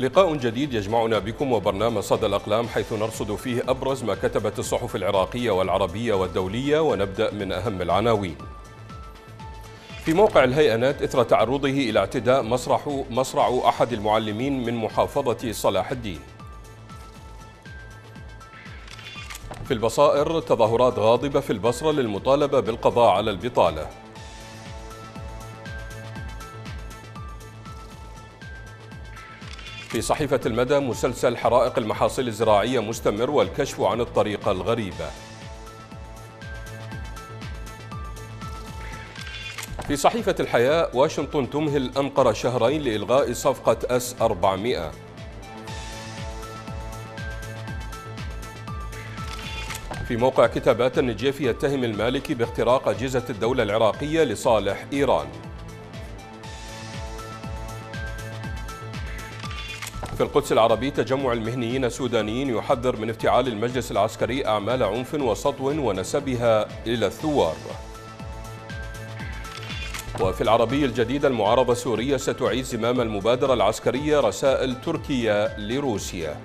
لقاء جديد يجمعنا بكم وبرنامج صدى الأقلام حيث نرصد فيه أبرز ما كتبت الصحف العراقية والعربية والدولية ونبدأ من أهم العناوين. في موقع الهيئة نت إثر تعرضه إلى اعتداء مسرح, مصرع أحد المعلمين من محافظة صلاح الدين. في البصائر تظاهرات غاضبة في البصرة للمطالبة بالقضاء على البطالة. في صحيفة المدى مسلسل حرائق المحاصيل الزراعية مستمر والكشف عن الطريقة الغريبة في صحيفة الحياة واشنطن تمهل أنقرة شهرين لإلغاء صفقة أس 400 في موقع كتابات النجيف يتهم المالكي باختراق أجهزة الدولة العراقية لصالح إيران. في القدس العربي تجمع المهنيين السودانيين يحذر من افتعال المجلس العسكري أعمال عنف وسطو ونسبها إلى الثوار. وفي العربي الجديد المعارضة السورية ستعيد زمام المبادرة العسكرية رسائل تركيا لروسيا.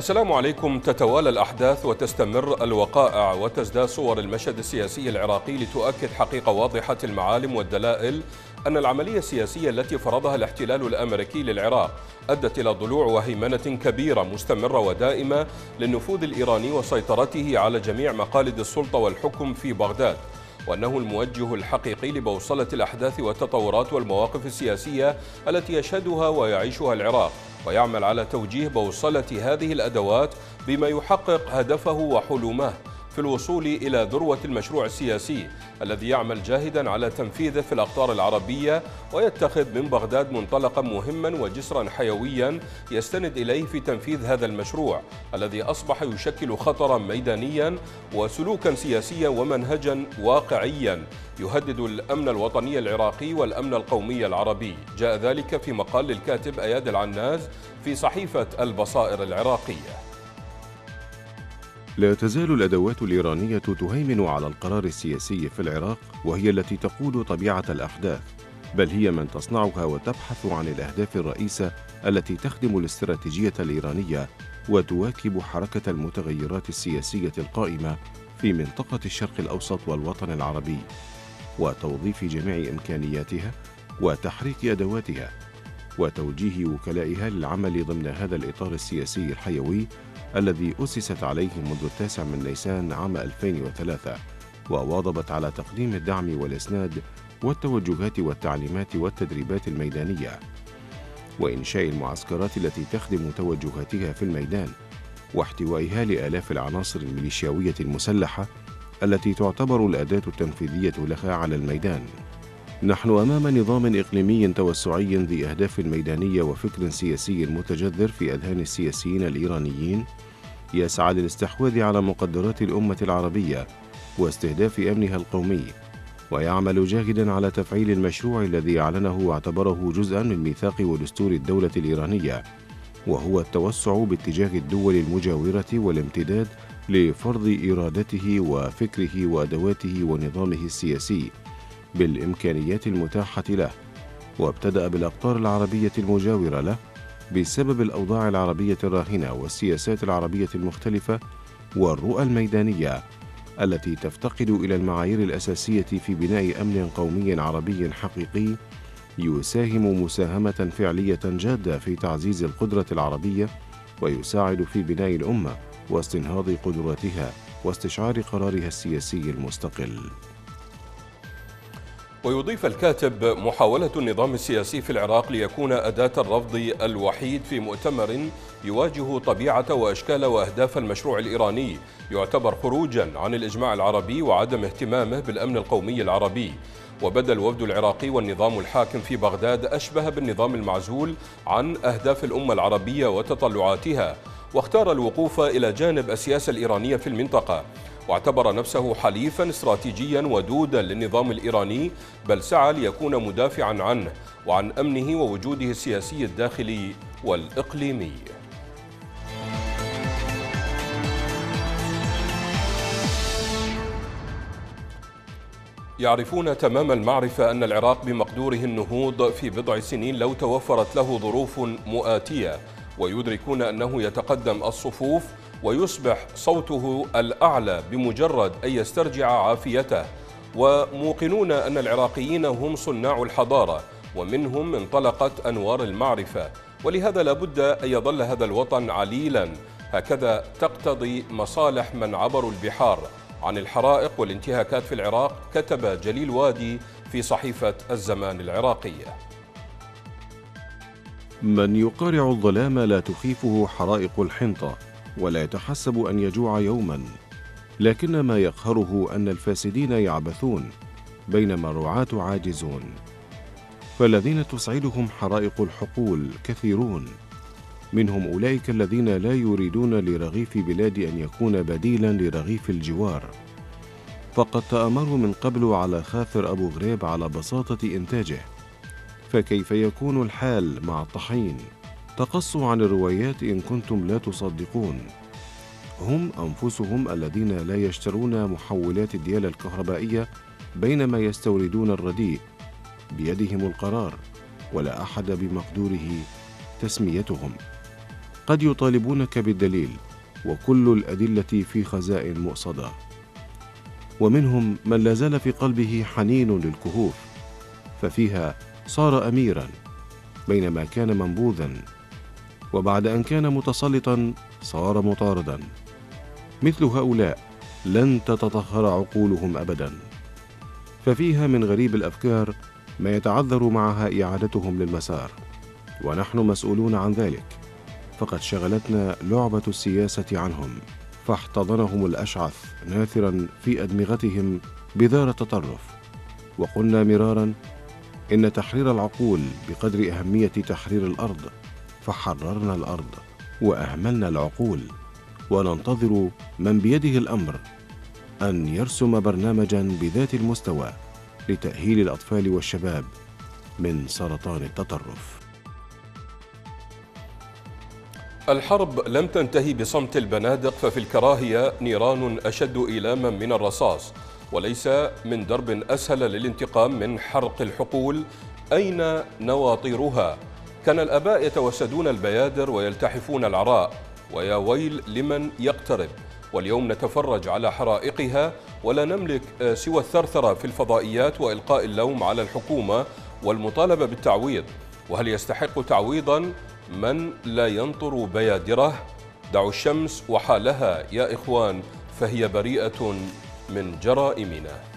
السلام عليكم. تتوالى الأحداث وتستمر الوقائع وتزداد صور المشهد السياسي العراقي لتؤكد حقيقة واضحة المعالم والدلائل أن العملية السياسية التي فرضها الاحتلال الأمريكي للعراق أدت إلى ضلوع وهيمنة كبيرة مستمرة ودائمة للنفوذ الإيراني وسيطرته على جميع مقاليد السلطة والحكم في بغداد. وأنه الموجه الحقيقي لبوصلة الأحداث والتطورات والمواقف السياسية التي يشهدها ويعيشها العراق. ويعمل على توجيه بوصلة هذه الأدوات بما يحقق هدفه وحلمه. في الوصول إلى ذروة المشروع السياسي الذي يعمل جاهدا على تنفيذه في الأقطار العربية ويتخذ من بغداد منطلقا مهما وجسرا حيويا يستند إليه في تنفيذ هذا المشروع الذي أصبح يشكل خطرا ميدانيا وسلوكا سياسيا ومنهجا واقعيا يهدد الأمن الوطني العراقي والأمن القومي العربي. جاء ذلك في مقال للكاتب أياد العناز في صحيفة البصائر العراقية. لا تزال الأدوات الإيرانية تهيمن على القرار السياسي في العراق وهي التي تقود طبيعة الأحداث بل هي من تصنعها وتبحث عن الأهداف الرئيسة التي تخدم الاستراتيجية الإيرانية وتواكب حركة المتغيرات السياسية القائمة في منطقة الشرق الأوسط والوطن العربي وتوظيف جميع إمكانياتها وتحريك أدواتها وتوجيه وكلائها للعمل ضمن هذا الإطار السياسي الحيوي الذي أسست عليه منذ التاسع من نيسان عام 2003 وواظبت على تقديم الدعم والإسناد والتوجهات والتعليمات والتدريبات الميدانية. وإنشاء المعسكرات التي تخدم توجهاتها في الميدان واحتوائها لآلاف العناصر الميليشياوية المسلحة التي تعتبر الأداة التنفيذية لها على الميدان. نحن أمام نظام إقليمي توسعي ذي أهداف ميدانية وفكر سياسي متجذر في أذهان السياسيين الإيرانيين. يسعى للاستحواذ على مقدرات الأمة العربية واستهداف أمنها القومي. ويعمل جاهدا على تفعيل المشروع الذي أعلنه واعتبره جزءا من ميثاق ودستور الدولة الإيرانية. وهو التوسع باتجاه الدول المجاورة والامتداد لفرض إرادته وفكره وأدواته ونظامه السياسي. بالإمكانيات المتاحة له وابتدأ بالأقطار العربية المجاورة له بسبب الأوضاع العربية الراهنة والسياسات العربية المختلفة والرؤى الميدانية التي تفتقد إلى المعايير الأساسية في بناء أمن قومي عربي حقيقي يساهم مساهمة فعلية جادة في تعزيز القدرة العربية ويساعد في بناء الأمة واستنهاض قدراتها واستشعار قرارها السياسي المستقل. ويضيف الكاتب محاولة النظام السياسي في العراق ليكون أداة الرفض الوحيد في مؤتمر يواجه طبيعة وأشكال وأهداف المشروع الإيراني. يعتبر خروجا عن الإجماع العربي وعدم اهتمامه بالأمن القومي العربي. وبدأ الوفد العراقي والنظام الحاكم في بغداد أشبه بالنظام المعزول عن أهداف الأمة العربية وتطلعاتها. واختار الوقوف إلى جانب السياسة الإيرانية في المنطقة. واعتبر نفسه حليفا استراتيجيا ودودا للنظام الإيراني بل سعى ليكون مدافعا عنه وعن أمنه ووجوده السياسي الداخلي والإقليمي. يعرفون تمام المعرفة أن العراق بمقدوره النهوض في بضع سنين لو توفرت له ظروف مؤاتية ويدركون أنه يتقدم الصفوف ويصبح صوته الأعلى بمجرد أن يسترجع عافيته. وموقنون أن العراقيين هم صناع الحضارة ومنهم انطلقت أنوار المعرفة. ولهذا لابد أن يظل هذا الوطن عليلا. هكذا تقتضي مصالح من عبروا البحار. عن الحرائق والانتهاكات في العراق كتب جليل وادي في صحيفة الزمان العراقية. من يقارع الظلام لا تخيفه حرائق الحنطة. ولا يتحسب أن يجوع يوما. لكن ما يقهره أن الفاسدين يعبثون بينما الرعاة عاجزون. فالذين تسعدهم حرائق الحقول كثيرون. منهم أولئك الذين لا يريدون لرغيف بلاد أن يكون بديلا لرغيف الجوار. فقد تأمروا من قبل على خاثر أبو غريب على بساطة إنتاجه. فكيف يكون الحال مع الطحين تقصوا عن الروايات إن كنتم لا تصدقون. هم أنفسهم الذين لا يشترون محولات الديالة الكهربائية بينما يستوردون الرديء بيدهم القرار ولا أحد بمقدوره تسميتهم. قد يطالبونك بالدليل وكل الأدلة في خزائن مؤصدة. ومنهم من لا زال في قلبه حنين للكهوف ففيها صار أميرا بينما كان منبوذا. وبعد أن كان متسلطا صار مطاردا. مثل هؤلاء لن تتطهر عقولهم أبدا. ففيها من غريب الأفكار ما يتعذر معها إعادتهم للمسار ونحن مسؤولون عن ذلك. فقد شغلتنا لعبة السياسة عنهم فاحتضنهم الأشعث ناثرا في أدمغتهم بذار التطرف وقلنا مرارا إن تحرير العقول بقدر أهمية تحرير الأرض فحررنا الأرض وأهملنا العقول وننتظر من بيده الأمر أن يرسم برنامجا بذات المستوى لتأهيل الأطفال والشباب من سرطان التطرف. الحرب لم تنتهي بصمت البنادق ففي الكراهية نيران أشد إيلاما من الرصاص وليس من درب أسهل للانتقام من حرق الحقول أين نواطيرها؟ كان الآباء يتوسدون البيادر ويلتحفون العراء ويا ويل لمن يقترب واليوم نتفرج على حرائقها ولا نملك سوى الثرثرة في الفضائيات وإلقاء اللوم على الحكومة والمطالبة بالتعويض. وهل يستحق تعويضا؟ من لا ينطر بيادره؟ دعوا الشمس وحالها يا إخوان فهي بريئة من جرائمنا.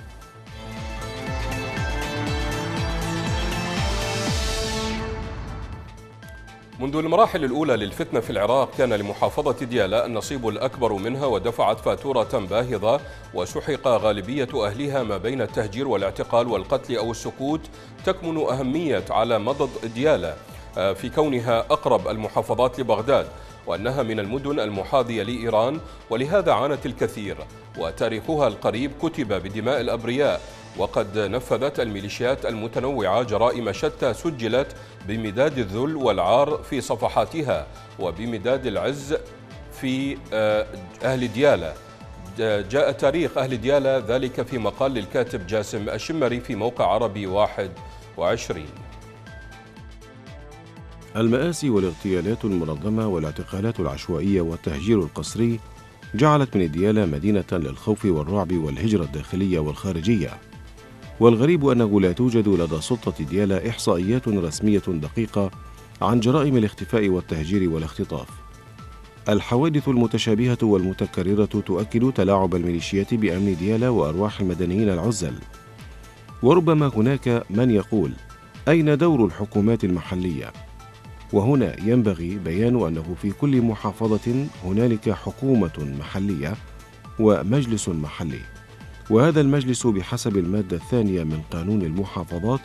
منذ المراحل الأولى للفتنة في العراق كان لمحافظة ديالا النصيب الأكبر منها ودفعت فاتورة باهظة وسحق غالبية أهلها ما بين التهجير والاعتقال والقتل أو السكوت تكمن أهمية على مضض ديالا آه، في كونها أقرب المحافظات لبغداد. وأنها من المدن المحاذية لإيران ولهذا عانت الكثير وتاريخها القريب كتب بدماء الأبرياء وقد نفذت الميليشيات المتنوعة جرائم شتى سجلت بمداد الذل والعار في صفحاتها وبمداد العز في آه، أهل ديالى. جاء تاريخ أهل ديالى ذلك في مقال للكاتب جاسم الشمري في موقع عربي 21 المآسي والاغتيالات المنظمة والاعتقالات العشوائية والتهجير القسري جعلت من ديالى مدينة للخوف والرعب والهجرة الداخلية والخارجية والغريب أنه لا توجد لدى سلطة ديالا إحصائيات رسمية دقيقة عن جرائم الاختفاء والتهجير والاختطاف. الحوادث المتشابهة والمتكررة تؤكد تلاعب الميليشيات بأمن ديالا وأرواح المدنيين العزل. وربما هناك من يقول: أين دور الحكومات المحلية؟ وهنا ينبغي بيان أنه في كل محافظة هنالك حكومة محلية ومجلس محلي. وهذا المجلس بحسب المادة الثانية من قانون المحافظات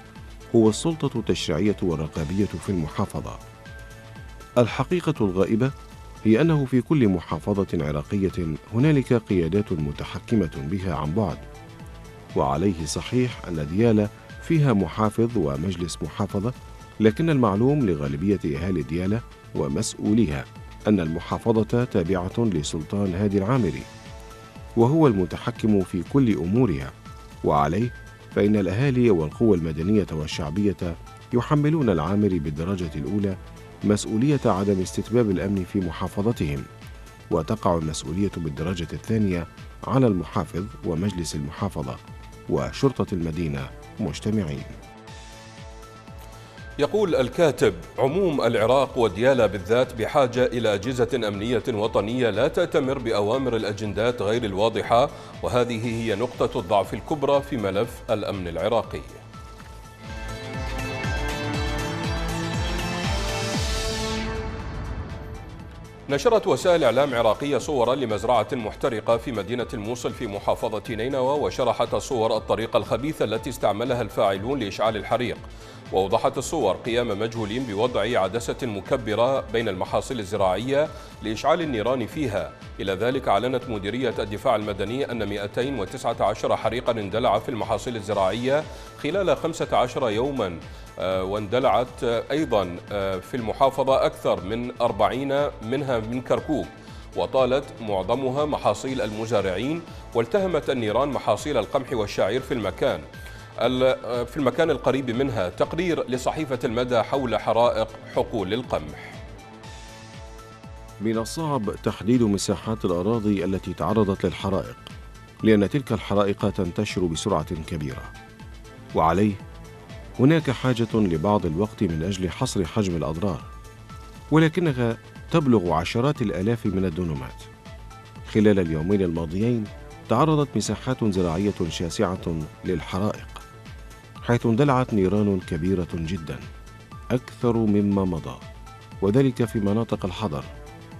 هو السلطة التشريعية والرقابية في المحافظة. الحقيقة الغائبة هي أنه في كل محافظة عراقية هنالك قيادات متحكمة بها عن بعد وعليه صحيح أن ديالى فيها محافظ ومجلس محافظة لكن المعلوم لغالبية أهالي ديالى ومسؤوليها أن المحافظة تابعة لسلطان هادي العامري وهو المتحكم في كل أمورها وعليه فإن الأهالي والقوى المدنية والشعبية يحملون العامر بالدرجة الأولى مسؤولية عدم استتباب الأمن في محافظتهم وتقع المسؤولية بالدرجة الثانية على المحافظ ومجلس المحافظة وشرطة المدينة مجتمعين. يقول الكاتب عموم العراق وديالا بالذات بحاجة إلى أجهزة أمنية وطنية لا تأتمر بأوامر الأجندات غير الواضحة وهذه هي نقطة الضعف الكبرى في ملف الأمن العراقي. نشرت وسائل إعلام عراقية صورا لمزرعة محترقة في مدينة الموصل في محافظة نينوى وشرحت الصور الطريقة الخبيثة التي استعملها الفاعلون لإشعال الحريق. وأوضحت الصور قيام مجهولين بوضع عدسة مكبرة بين المحاصيل الزراعية لإشعال النيران فيها. إلى ذلك أعلنت مديرية الدفاع المدني أن 219 حريقا اندلع في المحاصيل الزراعية خلال 15 يوما آه، واندلعت أيضا آه، في المحافظة أكثر من 40 منها من كركوك. وطالت معظمها محاصيل المزارعين والتهمت النيران محاصيل القمح والشعير في المكان. في المكان القريب منها تقرير لصحيفة المدى حول حرائق حقول القمح. من الصعب تحديد مساحات الأراضي التي تعرضت للحرائق لأن تلك الحرائق تنتشر بسرعة كبيرة. وعليه هناك حاجة لبعض الوقت من أجل حصر حجم الأضرار ولكنها تبلغ عشرات الآلاف من الدنومات خلال اليومين الماضيين تعرضت مساحات زراعية شاسعة للحرائق. حيث اندلعت نيران كبيرة جدا أكثر مما مضى وذلك في مناطق الحضر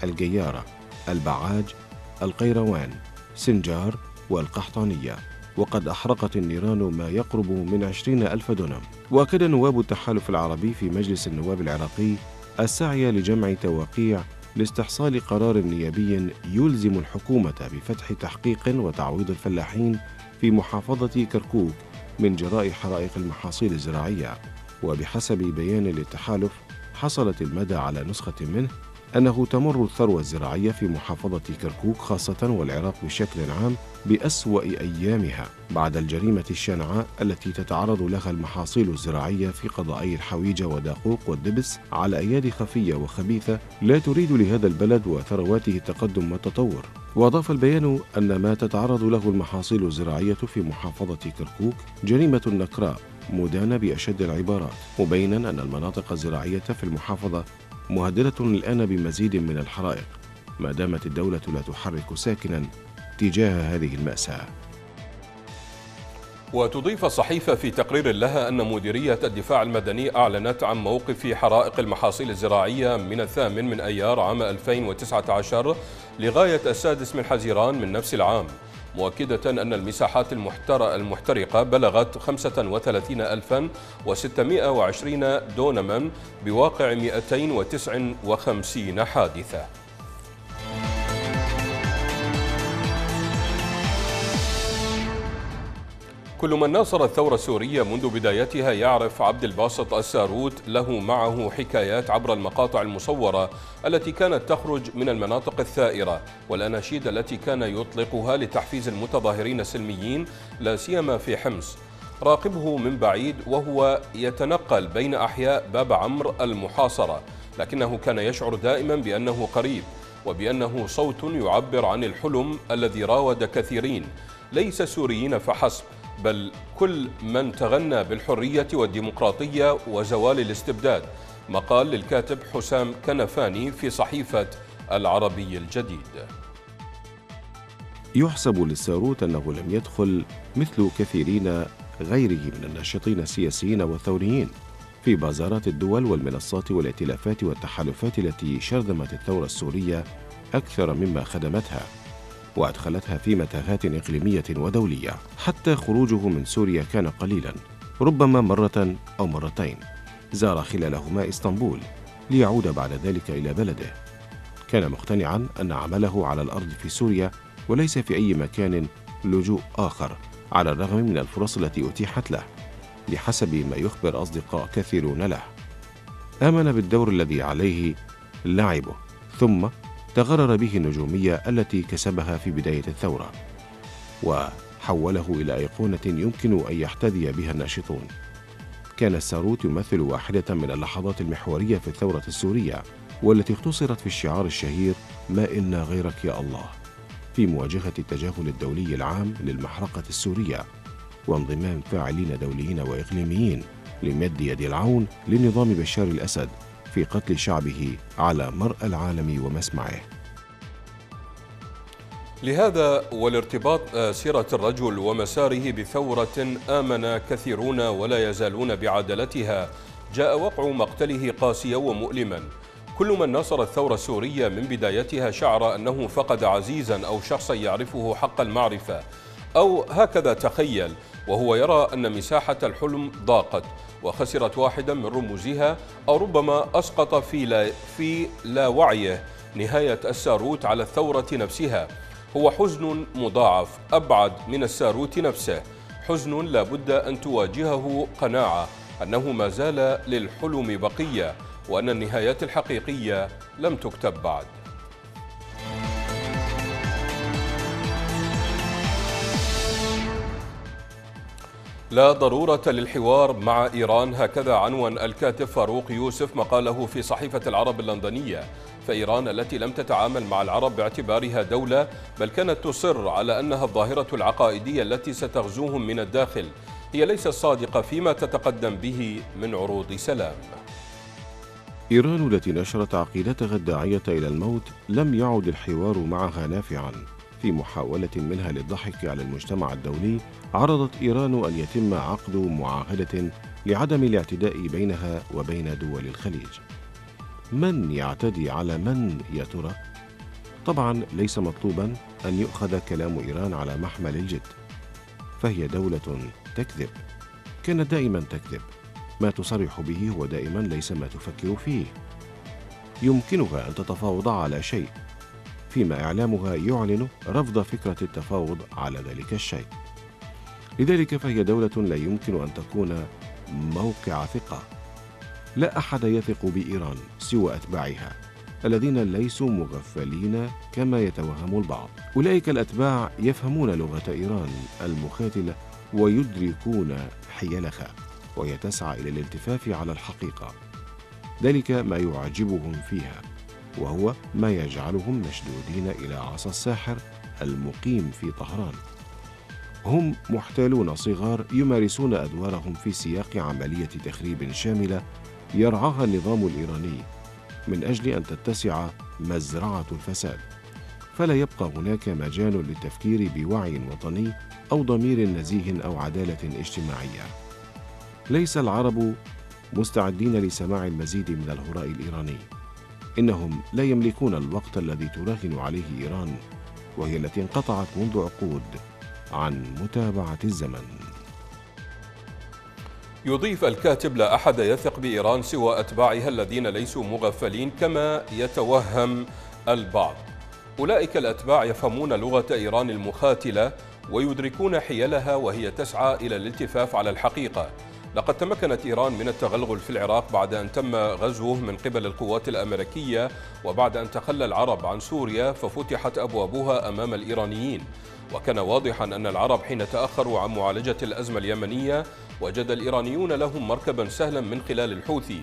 الجيارة البعاج القيروان سنجار والقحطانية. وقد أحرقت النيران ما يقرب من عشرين ألف دونم. وأكد نواب التحالف العربي في مجلس النواب العراقي السعي لجمع تواقيع لاستحصال قرار نيابي يلزم الحكومة بفتح تحقيق وتعويض الفلاحين في محافظة كركوك. من جراء حرائق المحاصيل الزراعية وبحسب بيان للتحالف حصلت المدى على نسخة منه أنه تمر الثروة الزراعية في محافظة كركوك خاصة والعراق بشكل عام بأسوأ أيامها بعد الجريمة الشنعاء التي تتعرض لها المحاصيل الزراعية في قضائي الحويجة وداقوق والدبس على أيادي خفية وخبيثة لا تريد لهذا البلد وثرواته التقدم والتطور. وأضاف البيان أن ما تتعرض له المحاصيل الزراعية في محافظة كركوك جريمة نكراء مدانة بأشد العبارات مبينا أن المناطق الزراعية في المحافظة مهددة الآن بمزيد من الحرائق ما دامت الدولة لا تحرك ساكنا تجاه هذه المأساة. وتضيف الصحيفة في تقرير لها أن مديرية الدفاع المدني أعلنت عن موقف حرائق المحاصيل الزراعية من الثامن من أيار عام 2019 لغاية السادس من حزيران من نفس العام. مؤكدة أن المساحات المحترقة بلغت 35620 دونما بواقع 259 حادثة. كل من ناصر الثورة السورية منذ بدايتها يعرف عبد الباسط الساروت له معه حكايات عبر المقاطع المصورة التي كانت تخرج من المناطق الثائرة والأناشيد التي كان يطلقها لتحفيز المتظاهرين السلميين لا سيما في حمص. راقبه من بعيد وهو يتنقل بين أحياء باب عمرو المحاصرة لكنه كان يشعر دائما بأنه قريب وبأنه صوت يعبر عن الحلم الذي راود كثيرين ليس سوريين فحسب. بل كل من تغنى بالحرية والديمقراطية وزوال الاستبداد. مقال للكاتب حسام كنفاني في صحيفة العربي الجديد. يحسب للساروت أنه لم يدخل مثل كثيرين غيره من الناشطين السياسيين والثوريين في بازارات الدول والمنصات والائتلافات والتحالفات التي شرذمت الثورة السورية أكثر مما خدمتها. وأدخلتها في متاهات إقليمية ودولية. حتى خروجه من سوريا كان قليلا ربما مرة أو مرتين. زار خلالهما إسطنبول ليعود بعد ذلك إلى بلده. كان مقتنعا أن عمله على الأرض في سوريا وليس في أي مكان لجوء آخر على الرغم من الفرص التي أتيحت له بحسب ما يخبر أصدقاء كثيرون له. آمن بالدور الذي عليه لعبه ثم تغرر به النجومية التي كسبها في بداية الثورة وحوله إلى أيقونة يمكن أن يحتذي بها الناشطون. كان الساروت يمثل واحدة من اللحظات المحورية في الثورة السورية والتي اختصرت في الشعار الشهير ما إلنا غيرك يا الله في مواجهة التجاهل الدولي العام للمحرقة السورية وانضمام فاعلين دوليين وإقليميين لمد يد العون لنظام بشار الأسد. في قتل شعبه على مرأى العالم ومسمعه. لهذا والارتباط سيرة الرجل ومساره بثورة آمن كثيرون ولا يزالون بعدالتها جاء وقع مقتله قاسيا ومؤلما. كل من ناصر الثورة السورية من بدايتها شعر أنه فقد عزيزا أو شخصا يعرفه حق المعرفة. أو هكذا تخيل وهو يرى أن مساحة الحلم ضاقت. وخسرت واحدا من رموزها أو ربما أسقط في لا, في لا وعيه. نهاية الساروت على الثورة نفسها. هو حزن مضاعف أبعد من الساروت نفسه. حزن لا بد أن تواجهه قناعة أنه ما زال للحلم بقية وأن النهايات الحقيقية لم تكتب بعد. لا ضرورة للحوار مع إيران. هكذا عنوان الكاتب فاروق يوسف مقاله في صحيفة العرب اللندنية. فإيران التي لم تتعامل مع العرب باعتبارها دولة بل كانت تصر على أنها الظاهرة العقائدية التي ستغزوهم من الداخل. هي ليست صادقة فيما تتقدم به من عروض سلام. إيران التي نشرت عقيدتها الداعية إلى الموت لم يعد الحوار معها نافعا. في محاولة منها للضحك على المجتمع الدولي عرضت إيران أن يتم عقد معاهدة لعدم الاعتداء بينها وبين دول الخليج. من يعتدي على من يا ترى؟ طبعا ليس مطلوبا أن يؤخذ كلام إيران على محمل الجد. فهي دولة تكذب. كانت دائما تكذب. ما تصرح به هو دائما ليس ما تفكر فيه. يمكنها أن تتفاوض على شيء. فيما إعلامها يعلن رفض فكرة التفاوض على ذلك الشيء. لذلك فهي دولة لا يمكن أن تكون موقع ثقة. لا أحد يثق بإيران سوى أتباعها الذين ليسوا مغفلين كما يتوهم البعض. أولئك الأتباع يفهمون لغة إيران المخاتلة ويدركون حيلها وهي تسعى إلى الالتفاف على الحقيقة. ذلك ما يعجبهم فيها. وهو ما يجعلهم مشدودين إلى عصا الساحر المقيم في طهران. هم محتالون صغار يمارسون أدوارهم في سياق عملية تخريب شاملة يرعاها النظام الإيراني من أجل أن تتسع مزرعة الفساد. فلا يبقى هناك مجال للتفكير بوعي وطني أو ضمير نزيه أو عدالة اجتماعية. ليس العرب مستعدين لسماع المزيد من الهراء الإيراني. إنهم لا يملكون الوقت الذي تراهن عليه إيران وهي التي انقطعت منذ عقود عن متابعة الزمن. يضيف الكاتب لا أحد يثق بإيران سوى أتباعها الذين ليسوا مغفلين كما يتوهم البعض. أولئك الأتباع يفهمون لغة إيران المخاتلة ويدركون حيلها وهي تسعى إلى الالتفاف على الحقيقة. لقد تمكنت إيران من التغلغل في العراق بعد أن تم غزوه من قبل القوات الأمريكية وبعد أن تخلى العرب عن سوريا ففتحت أبوابها أمام الإيرانيين. وكان واضحا أن العرب حين تأخروا عن معالجة الأزمة اليمنية وجد الإيرانيون لهم مركبا سهلا من خلال الحوثي.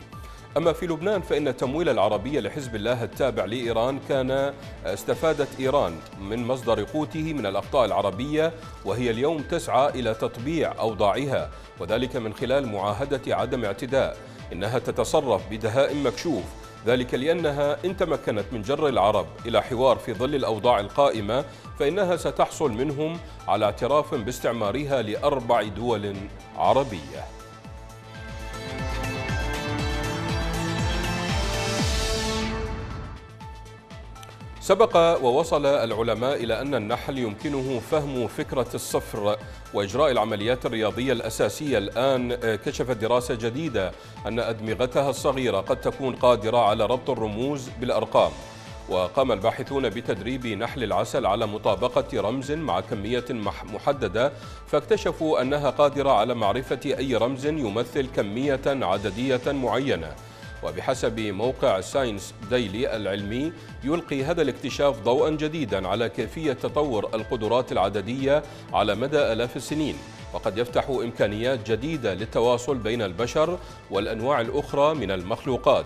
أما في لبنان فإن التمويل العربي لحزب الله التابع لإيران كان استفادت إيران من مصدر قوته من الأخطاء العربية وهي اليوم تسعى إلى تطبيع أوضاعها وذلك من خلال معاهدة عدم اعتداء إنها تتصرف بدهاء مكشوف ذلك لأنها إن تمكنت من جر العرب إلى حوار في ظل الأوضاع القائمة فإنها ستحصل منهم على اعتراف باستعمارها لأربع دول عربية. سبق ووصل العلماء إلى أن النحل يمكنه فهم فكرة الصفر وإجراء العمليات الرياضية الأساسية الآن كشفت دراسة جديدة أن أدمغتها الصغيرة قد تكون قادرة على ربط الرموز بالأرقام. وقام الباحثون بتدريب نحل العسل على مطابقة رمز مع كمية محددة فاكتشفوا أنها قادرة على معرفة أي رمز يمثل كمية عددية معينة. وبحسب موقع ساينس ديلي العلمي يلقي هذا الاكتشاف ضوءا جديدا على كيفية تطور القدرات العددية على مدى آلاف السنين. وقد يفتح إمكانيات جديدة للتواصل بين البشر والأنواع الأخرى من المخلوقات.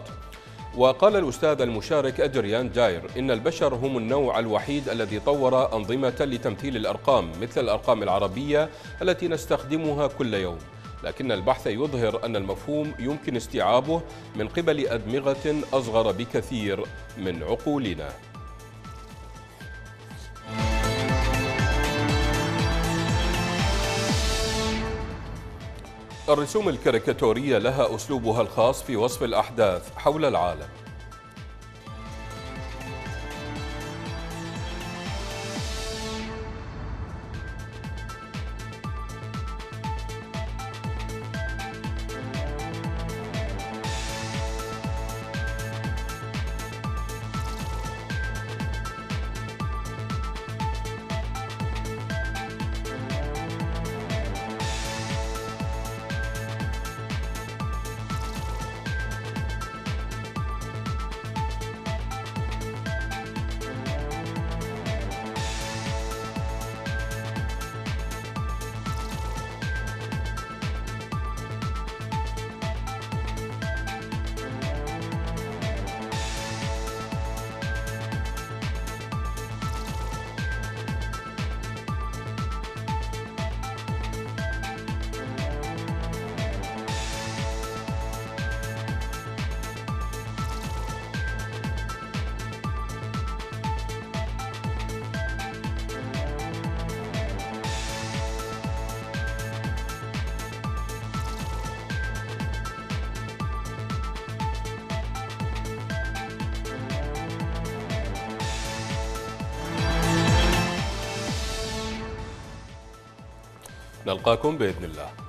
وقال الأستاذ المشارك أدريان داير إن البشر هم النوع الوحيد الذي طور أنظمة لتمثيل الأرقام مثل الأرقام العربية التي نستخدمها كل يوم. لكن البحث يظهر أن المفهوم يمكن استيعابه من قبل أدمغة أصغر بكثير من عقولنا. الرسوم الكاريكاتورية لها أسلوبها الخاص في وصف الأحداث حول العالم. نلقاكم بإذن الله.